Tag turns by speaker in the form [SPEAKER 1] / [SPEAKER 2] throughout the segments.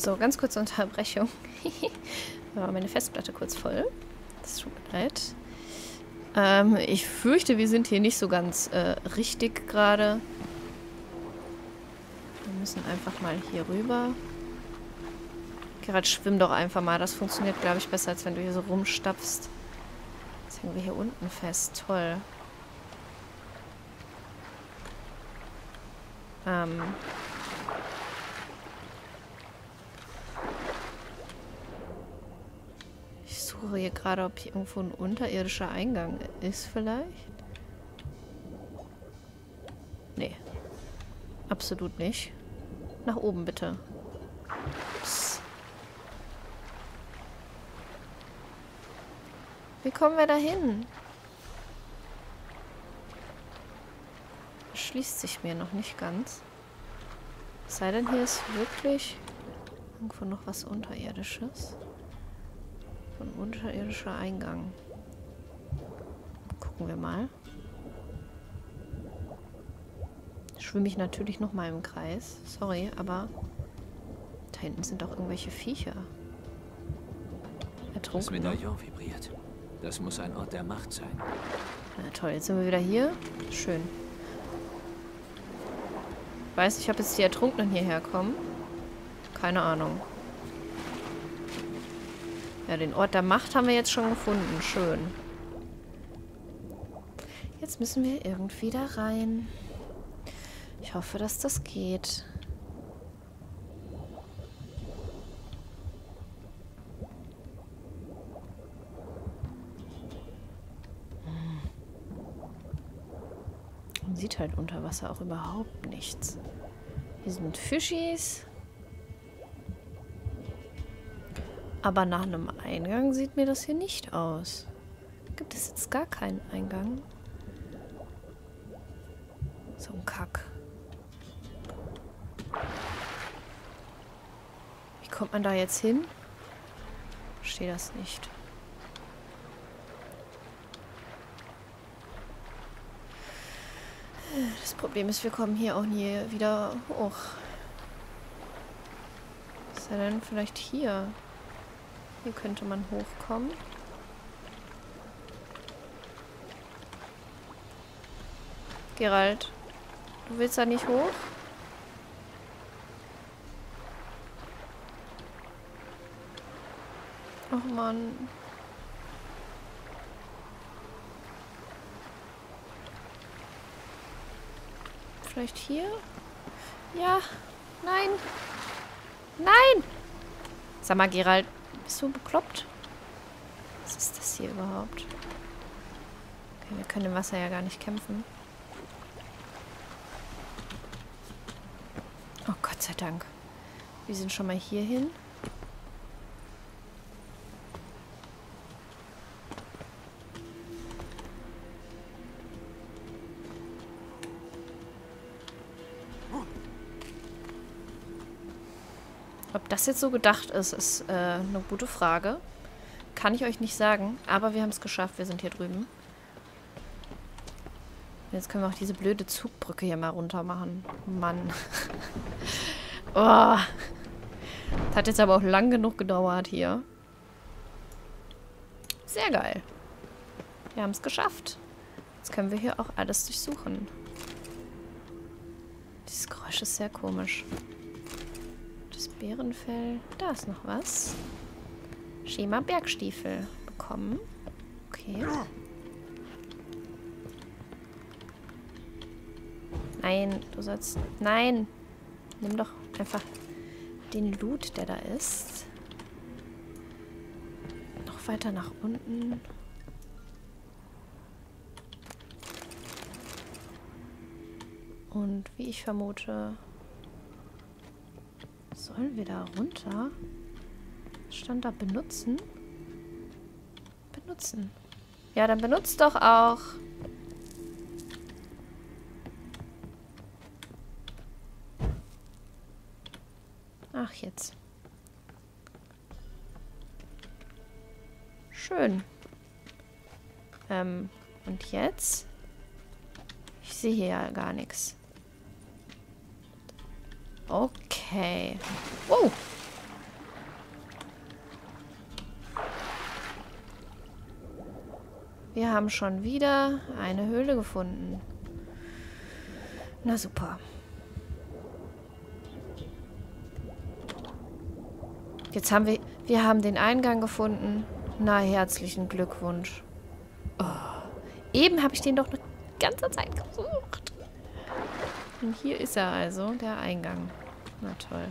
[SPEAKER 1] So, ganz kurze Unterbrechung. da war meine Festplatte kurz voll. Das tut mir leid. Ähm, ich fürchte, wir sind hier nicht so ganz äh, richtig gerade. Wir müssen einfach mal hier rüber. Gerald, schwimm doch einfach mal. Das funktioniert, glaube ich, besser, als wenn du hier so rumstapfst. Jetzt hängen wir hier unten fest. Toll. Ähm... suche hier gerade, ob hier irgendwo ein unterirdischer Eingang ist vielleicht. Nee. Absolut nicht. Nach oben bitte. Ups. Wie kommen wir da hin? Schließt sich mir noch nicht ganz. sei denn, hier ist wirklich irgendwo noch was Unterirdisches. Ein unterirdischer Eingang. Gucken wir mal. Schwimme ich natürlich noch mal im Kreis. Sorry, aber da hinten sind doch irgendwelche Viecher.
[SPEAKER 2] Ertrunken. Das Medaillon vibriert. Das muss ein Ort der Macht sein.
[SPEAKER 1] Na toll, jetzt sind wir wieder hier. Schön. weiß nicht, ob jetzt die Ertrunkenen hierher kommen. Keine Ahnung. Ja, den Ort der Macht haben wir jetzt schon gefunden. Schön. Jetzt müssen wir irgendwie da rein. Ich hoffe, dass das geht. Man sieht halt unter Wasser auch überhaupt nichts. Hier sind Fischis. Aber nach einem Eingang sieht mir das hier nicht aus. Gibt es jetzt gar keinen Eingang? So ein Kack. Wie kommt man da jetzt hin? Verstehe das nicht. Das Problem ist, wir kommen hier auch nie wieder hoch. Was ist denn vielleicht hier? Hier könnte man hochkommen. Gerald, du willst da nicht hoch? Ach Mann. Vielleicht hier? Ja. Nein. Nein! Sag mal, Gerald, bist du bekloppt? Was ist das hier überhaupt? Okay, wir können im Wasser ja gar nicht kämpfen. Oh Gott sei Dank. Wir sind schon mal hier hin. Ob das jetzt so gedacht ist, ist äh, eine gute Frage. Kann ich euch nicht sagen. Aber wir haben es geschafft. Wir sind hier drüben. Jetzt können wir auch diese blöde Zugbrücke hier mal runter machen. Mann. oh. Das hat jetzt aber auch lang genug gedauert hier. Sehr geil. Wir haben es geschafft. Jetzt können wir hier auch alles durchsuchen. Dieses Geräusch ist sehr komisch. Bärenfell. Da ist noch was. Schema Bergstiefel bekommen. Okay. Nein, du sollst... Nein! Nimm doch einfach den Loot, der da ist. Noch weiter nach unten. Und wie ich vermute, Sollen wir da runter? Stand da benutzen? Benutzen. Ja, dann benutzt doch auch. Ach, jetzt. Schön. Ähm, und jetzt? Ich sehe hier ja gar nichts. Okay. Okay. Oh. Wir haben schon wieder eine Höhle gefunden. Na super. Jetzt haben wir... Wir haben den Eingang gefunden. Na, herzlichen Glückwunsch. Oh. Eben habe ich den doch eine ganze Zeit gesucht. Und hier ist er also, der Eingang. Na toll.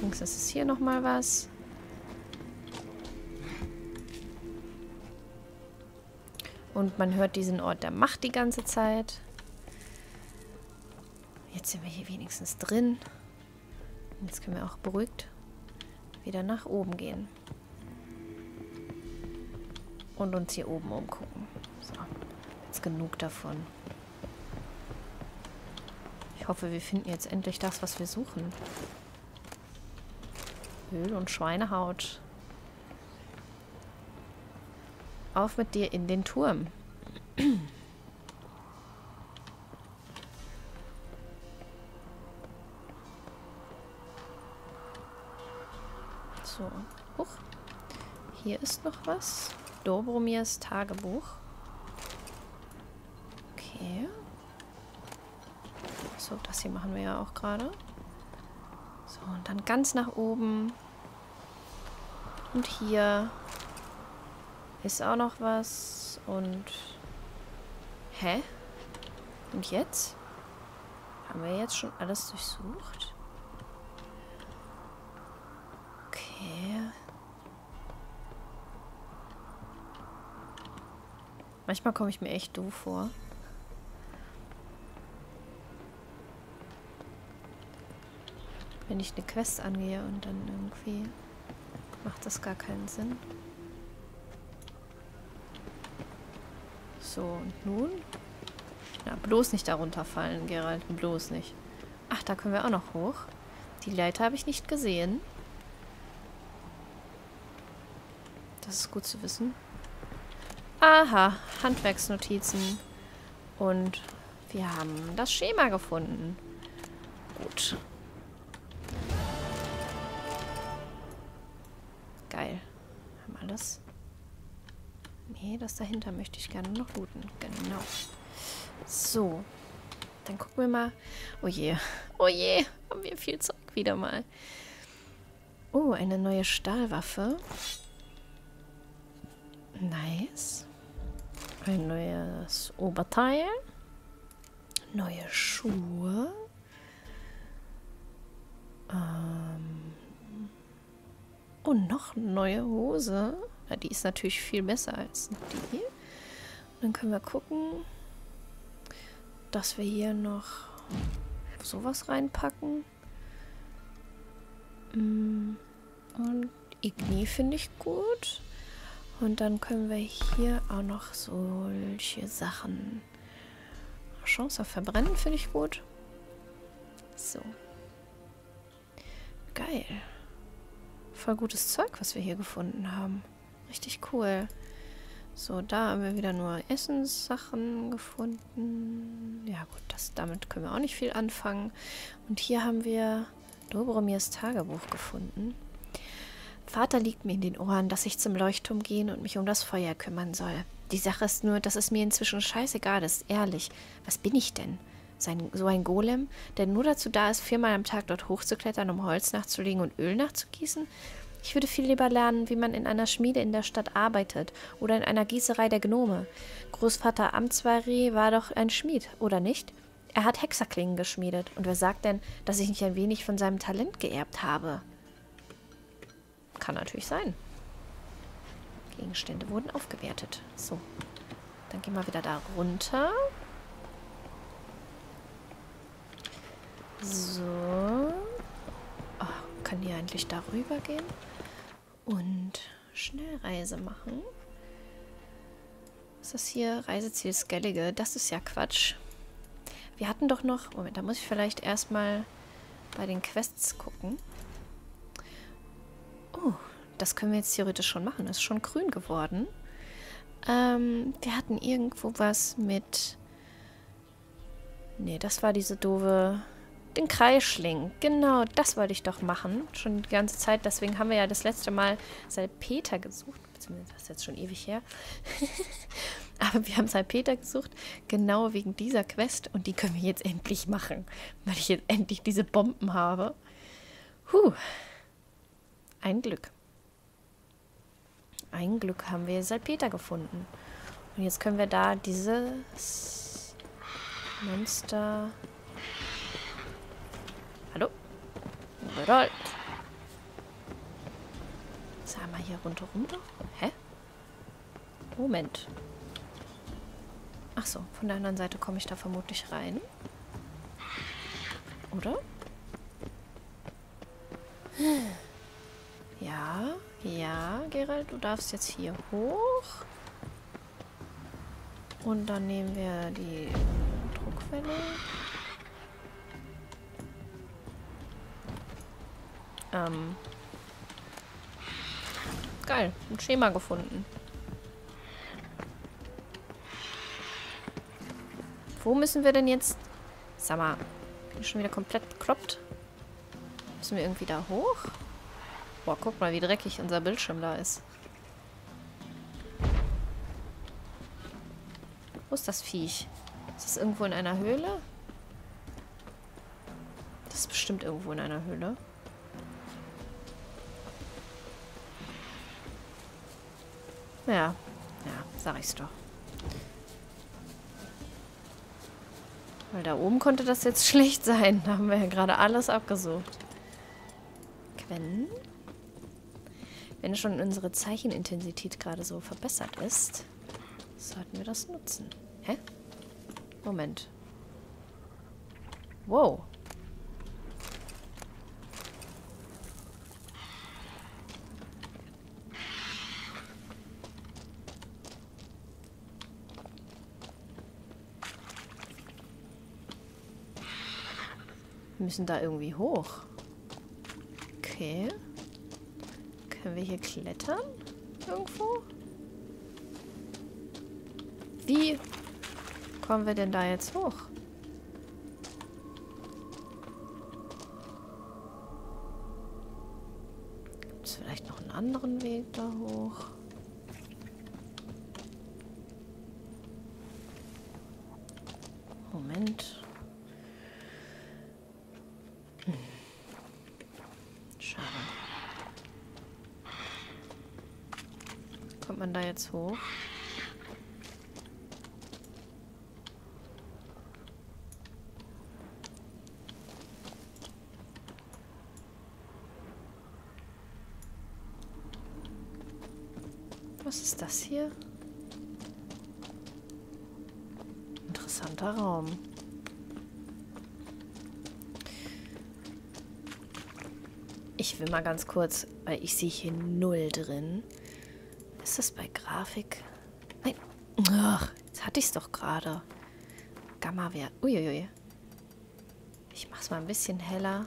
[SPEAKER 1] Links ist hier nochmal was. Und man hört diesen Ort der Macht die ganze Zeit. Jetzt sind wir hier wenigstens drin. Jetzt können wir auch beruhigt wieder nach oben gehen. Und uns hier oben umgucken. So, jetzt genug davon. Ich hoffe, wir finden jetzt endlich das, was wir suchen. Öl und Schweinehaut. Auf mit dir in den Turm. So. Huch. Hier ist noch was. Dobromirs Tagebuch. Okay. So, das hier machen wir ja auch gerade. So, und dann ganz nach oben. Und hier ist auch noch was. Und... Hä? Und jetzt? Haben wir jetzt schon alles durchsucht? Okay. Manchmal komme ich mir echt doof vor. Wenn ich eine Quest angehe und dann irgendwie macht das gar keinen Sinn. So, und nun? Na, bloß nicht darunter fallen, Gerald. Bloß nicht. Ach, da können wir auch noch hoch. Die Leiter habe ich nicht gesehen. Das ist gut zu wissen. Aha, Handwerksnotizen. Und wir haben das Schema gefunden. Gut. Alles. Nee, das dahinter möchte ich gerne noch looten. Genau. So. Dann gucken wir mal. Oh je. Oh je. Haben wir viel Zeug wieder mal. Oh, eine neue Stahlwaffe. Nice. Ein neues Oberteil. Neue Schuhe. Ähm. Und noch eine neue Hose. Ja, die ist natürlich viel besser als die. dann können wir gucken, dass wir hier noch sowas reinpacken. Mm, und Igni finde ich gut. Und dann können wir hier auch noch solche Sachen. Chance auf Verbrennen finde ich gut. So. Geil. Voll gutes Zeug, was wir hier gefunden haben. Richtig cool. So, da haben wir wieder nur Essenssachen gefunden. Ja gut, das, damit können wir auch nicht viel anfangen. Und hier haben wir Dobromirs Tagebuch gefunden. Vater liegt mir in den Ohren, dass ich zum Leuchtturm gehen und mich um das Feuer kümmern soll. Die Sache ist nur, dass es mir inzwischen scheißegal ist, ehrlich. Was bin ich denn? Sein, so ein Golem, der nur dazu da ist, viermal am Tag dort hochzuklettern, um Holz nachzulegen und Öl nachzugießen? Ich würde viel lieber lernen, wie man in einer Schmiede in der Stadt arbeitet oder in einer Gießerei der Gnome. Großvater Amtsvari war doch ein Schmied, oder nicht? Er hat Hexerklingen geschmiedet. Und wer sagt denn, dass ich nicht ein wenig von seinem Talent geerbt habe? Kann natürlich sein. Gegenstände wurden aufgewertet. So. Dann gehen wir wieder da runter. So. Oh, kann die eigentlich darüber gehen? Und Schnellreise machen. Was ist das hier? Reiseziel Skellige. Das ist ja Quatsch. Wir hatten doch noch... Moment, da muss ich vielleicht erstmal bei den Quests gucken. Oh, das können wir jetzt theoretisch schon machen. Das ist schon grün geworden. Ähm, wir hatten irgendwo was mit... Nee, das war diese doofe... Den Kreischling. Genau, das wollte ich doch machen. Schon die ganze Zeit. Deswegen haben wir ja das letzte Mal Salpeter gesucht. Zumindest das ist jetzt schon ewig her. Aber wir haben Salpeter gesucht, genau wegen dieser Quest. Und die können wir jetzt endlich machen, weil ich jetzt endlich diese Bomben habe. Huh. Ein Glück. Ein Glück haben wir Salpeter gefunden. Und jetzt können wir da dieses Monster... Hallo? Bereit. Sag mal hier rundherum doch. Hä? Moment. Ach so, von der anderen Seite komme ich da vermutlich rein. Oder? Ja, ja, Gerald, du darfst jetzt hier hoch. Und dann nehmen wir die Druckwelle. Ähm. Geil, ein Schema gefunden. Wo müssen wir denn jetzt... Sag mal, bin ich schon wieder komplett bekloppt? Müssen wir irgendwie da hoch? Boah, guck mal, wie dreckig unser Bildschirm da ist. Wo ist das Viech? Ist das irgendwo in einer Höhle? Das ist bestimmt irgendwo in einer Höhle. Ja, ja, sag ich's doch. Weil da oben konnte das jetzt schlecht sein. Da haben wir ja gerade alles abgesucht. Quellen. Wenn schon unsere Zeichenintensität gerade so verbessert ist, sollten wir das nutzen. Hä? Moment. Wow. Müssen da irgendwie hoch. Okay. Können wir hier klettern? Irgendwo? Wie kommen wir denn da jetzt hoch? Gibt es vielleicht noch einen anderen Weg da hoch? Moment. Hm. Schade. Kommt man da jetzt hoch? Was ist das hier? Interessanter Raum. Ich will mal ganz kurz, weil ich sehe hier null drin. Ist das bei Grafik? Nein. Ach, jetzt hatte ich es doch gerade. Gamma-Wert. Uiuiui. Ich es mal ein bisschen heller.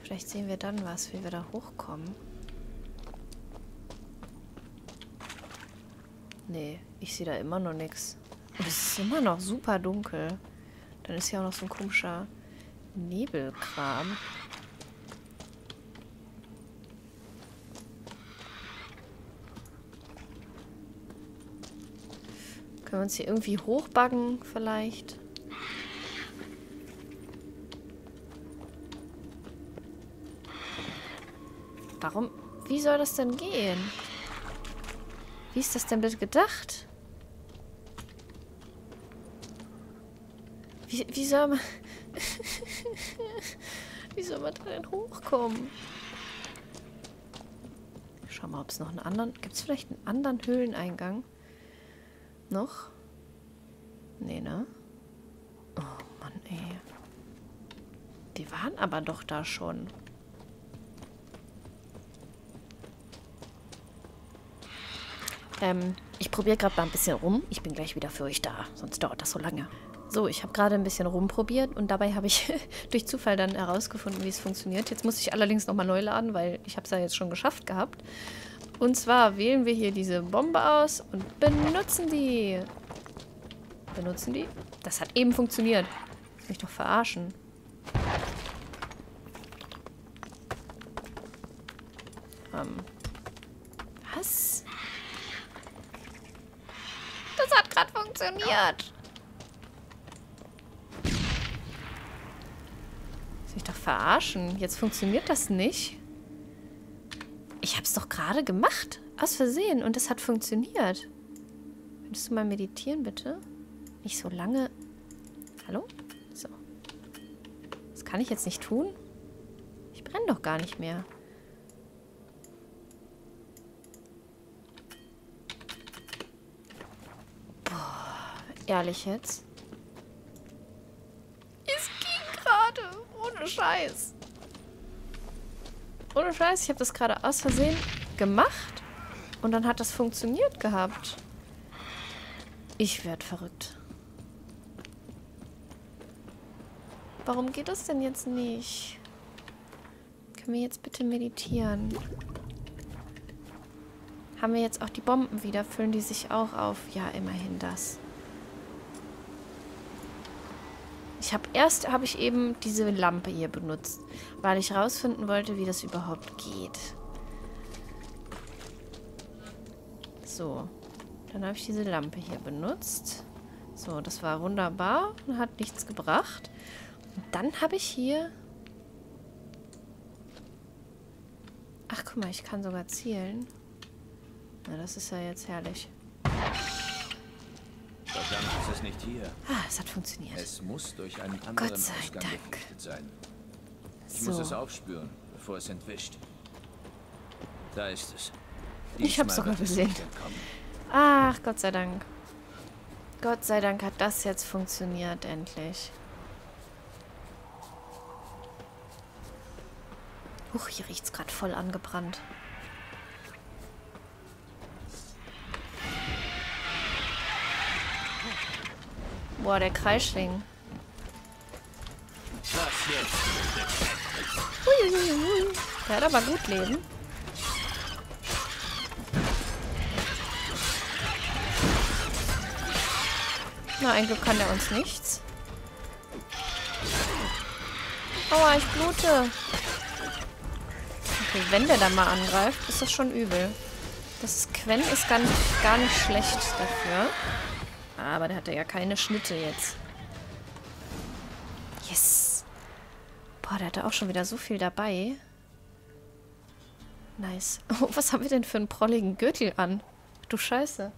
[SPEAKER 1] Vielleicht sehen wir dann was, wie wir da hochkommen. Nee, ich sehe da immer noch nichts. Es ist immer noch super dunkel. Dann ist hier auch noch so ein komischer Nebelkram. Können wir uns hier irgendwie hochbaggen vielleicht? Warum? Wie soll das denn gehen? Wie ist das denn bitte gedacht? Wie, wie soll man... wie soll man da denn hochkommen? Schau mal, ob es noch einen anderen... Gibt es vielleicht einen anderen Höhleneingang? Noch? Nee, ne? Oh Mann, ey. Die waren aber doch da schon. Ähm, ich probiere gerade mal ein bisschen rum. Ich bin gleich wieder für euch da, sonst dauert das so lange. So, ich habe gerade ein bisschen rumprobiert und dabei habe ich durch Zufall dann herausgefunden, wie es funktioniert. Jetzt muss ich allerdings nochmal neu laden, weil ich habe es ja jetzt schon geschafft gehabt. Und zwar wählen wir hier diese Bombe aus und benutzen die. Benutzen die? Das hat eben funktioniert. Mich doch verarschen. Ähm, Was? Das hat gerade funktioniert. Soll ich doch verarschen? Jetzt funktioniert das nicht. Ich hab's doch gerade gemacht. Aus Versehen. Und es hat funktioniert. Könntest du mal meditieren, bitte? Nicht so lange. Hallo? So. Das kann ich jetzt nicht tun. Ich brenne doch gar nicht mehr. Boah, ehrlich jetzt? Es ging gerade. Ohne Scheiß. Ohne Scheiß, ich habe das gerade aus Versehen gemacht. Und dann hat das funktioniert gehabt. Ich werde verrückt. Warum geht das denn jetzt nicht? Können wir jetzt bitte meditieren? Haben wir jetzt auch die Bomben wieder? Füllen die sich auch auf? Ja, immerhin das. Ich habe erst, habe ich eben diese Lampe hier benutzt, weil ich rausfinden wollte, wie das überhaupt geht. So, dann habe ich diese Lampe hier benutzt. So, das war wunderbar und hat nichts gebracht. Und dann habe ich hier... Ach, guck mal, ich kann sogar zielen. Na, das ist ja jetzt herrlich.
[SPEAKER 2] Ist nicht hier.
[SPEAKER 1] Ah, es hat funktioniert.
[SPEAKER 2] Es muss durch einen anderen
[SPEAKER 1] Gott sei
[SPEAKER 2] Ausgang
[SPEAKER 1] Dank.
[SPEAKER 2] sein. Ich
[SPEAKER 1] So.
[SPEAKER 2] muss es aufspüren, bevor es entwischt. Da ist es.
[SPEAKER 1] Ich hab's
[SPEAKER 2] Diesmal
[SPEAKER 1] sogar gesehen. Ach, Gott sei Dank. Gott sei Dank hat das jetzt funktioniert, endlich. Huch, hier riecht's gerade voll angebrannt. Boah, der Kreischling. Der hat aber gut Leben. Na, ein Glück kann der uns nichts. Aua, ich blute. Okay, wenn der dann mal angreift, ist das schon übel. Das Quen ist gar nicht, gar nicht schlecht dafür. Aber der hatte ja keine Schnitte jetzt. Yes. Boah, der hatte auch schon wieder so viel dabei. Nice. Oh, was haben wir denn für einen prolligen Gürtel an? Du Scheiße.